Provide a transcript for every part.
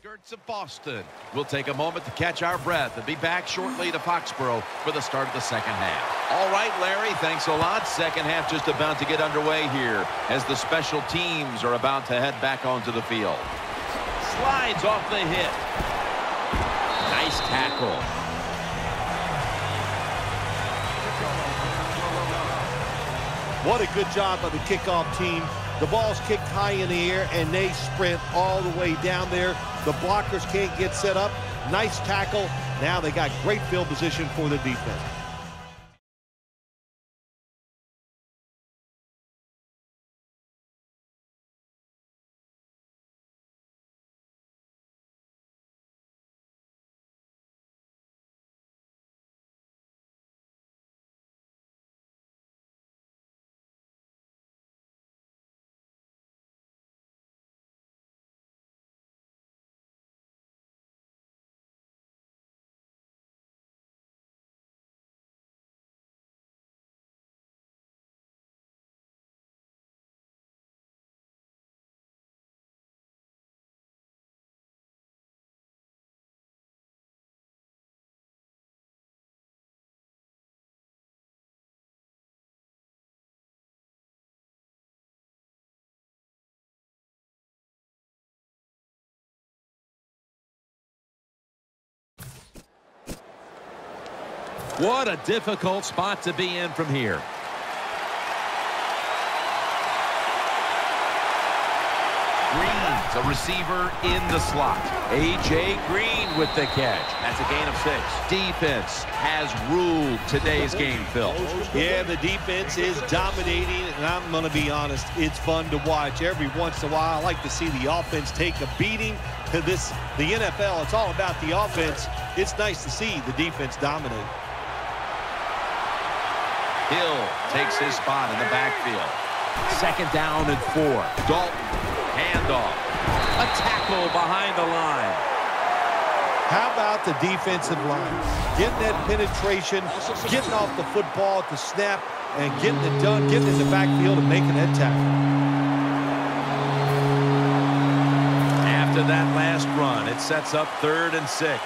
outskirts of Boston. We'll take a moment to catch our breath and be back shortly to Foxborough for the start of the second half. All right, Larry, thanks a lot. Second half just about to get underway here as the special teams are about to head back onto the field. Slides off the hit. Nice tackle. What a good job by the kickoff team. The ball's kicked high in the air, and they sprint all the way down there. The blockers can't get set up. Nice tackle. Now they got great field position for the defense. What a difficult spot to be in from here. Green's a receiver in the slot. A.J. Green with the catch. That's a gain of six. Defense has ruled today's game, Phil. Yeah, the defense is dominating, and I'm going to be honest, it's fun to watch. Every once in a while, I like to see the offense take a beating to this. The NFL, it's all about the offense. It's nice to see the defense dominate. Hill takes his spot in the backfield. Second down and four. Dalton, handoff. A tackle behind the line. How about the defensive line? Getting that penetration, getting off the football at the snap, and getting it done, getting in the backfield and making that tackle. After that last run, it sets up third and six.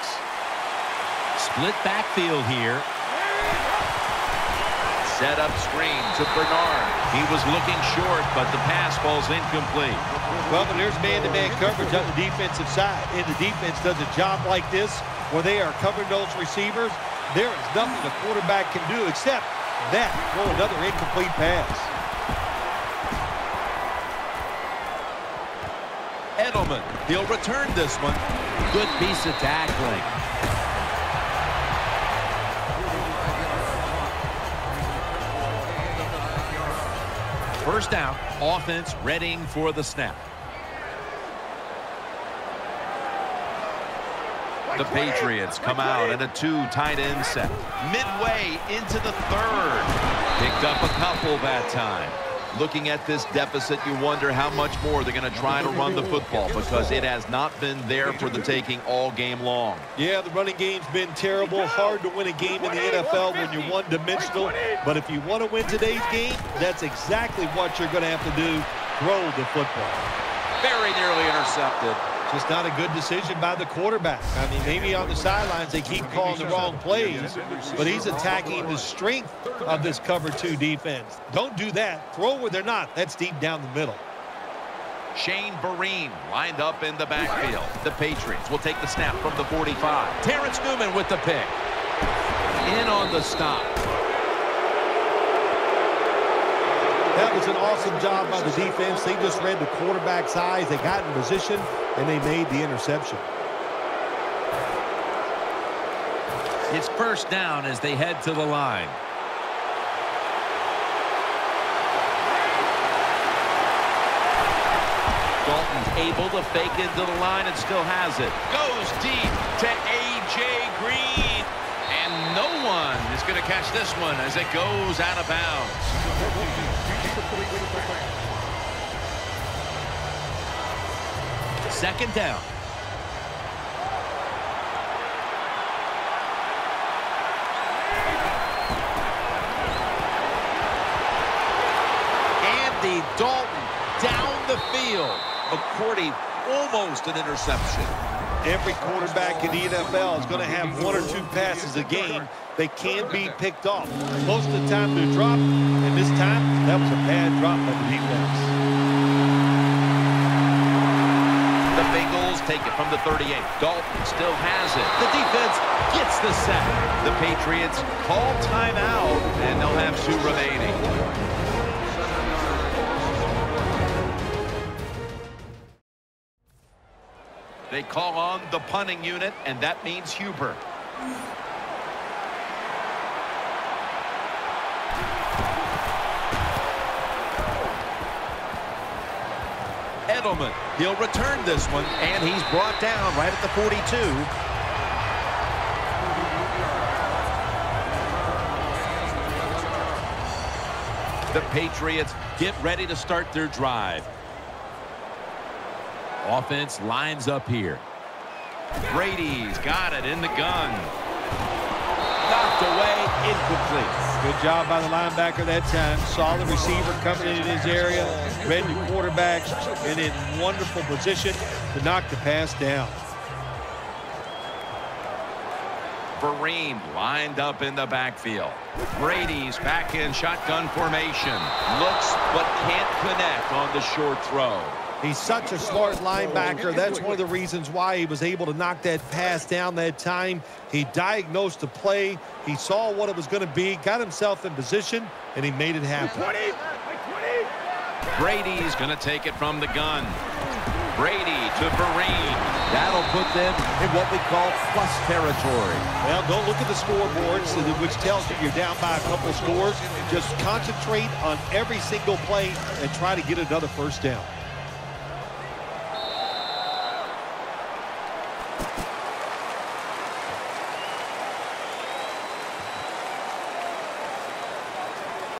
Split backfield here. Set up screen to Bernard. He was looking short, but the pass falls incomplete. Well, there's man-to-man -man coverage on the defensive side. And the defense does a job like this where they are covering those receivers. There is nothing the quarterback can do except that, throw another incomplete pass. Edelman, he'll return this one. Good piece of tackling. First down, offense readying for the snap. The Patriots come out in a two tight end set. Midway into the third. Picked up a couple that time. Looking at this deficit, you wonder how much more they're going to try to run the football because it has not been there for the taking all game long. Yeah, the running game's been terrible. Hard to win a game in the NFL when you're one-dimensional. But if you want to win today's game, that's exactly what you're going to have to do, throw the football. Very nearly intercepted. Just not a good decision by the quarterback. I mean, maybe on the sidelines they keep calling the wrong plays, but he's attacking the strength of this cover two defense. Don't do that. Throw where they're not. That's deep down the middle. Shane Vereen lined up in the backfield. The Patriots will take the snap from the 45. Terrence Newman with the pick. In on the stop. That was an awesome job by the defense. They just read the quarterback's eyes. They got in position, and they made the interception. It's first down as they head to the line. Dalton's able to fake into the line and still has it. Goes deep to A.J. Green. And no one is going to catch this one as it goes out of bounds. Second down. Andy Dalton down the field. McCourty almost an interception. Every quarterback in the NFL is going to have one or two passes a game they can be picked off. Most of the time they're dropped, and this time that was a bad drop by the defense. The Bengals take it from the 38. Dalton still has it. The defense gets the sack. The Patriots call timeout, and they'll have two remaining. They call on the punting unit, and that means Huber. Edelman, he'll return this one, and he's brought down right at the 42. The Patriots get ready to start their drive. Offense lines up here. Brady's got it in the gun. Knocked away, incomplete. Good job by the linebacker that time. Saw the receiver coming in his area, read the quarterback, and in wonderful position to knock the pass down. Vereen lined up in the backfield. Brady's back in shotgun formation. Looks but can't connect on the short throw. He's such a smart linebacker. That's one of the reasons why he was able to knock that pass down that time. He diagnosed the play. He saw what it was going to be, got himself in position, and he made it happen. Brady's going to take it from the gun. Brady to Vereen. That'll put them in what we call plus territory. Well, don't look at the scoreboards, which tells you you're down by a couple scores. Just concentrate on every single play and try to get another first down.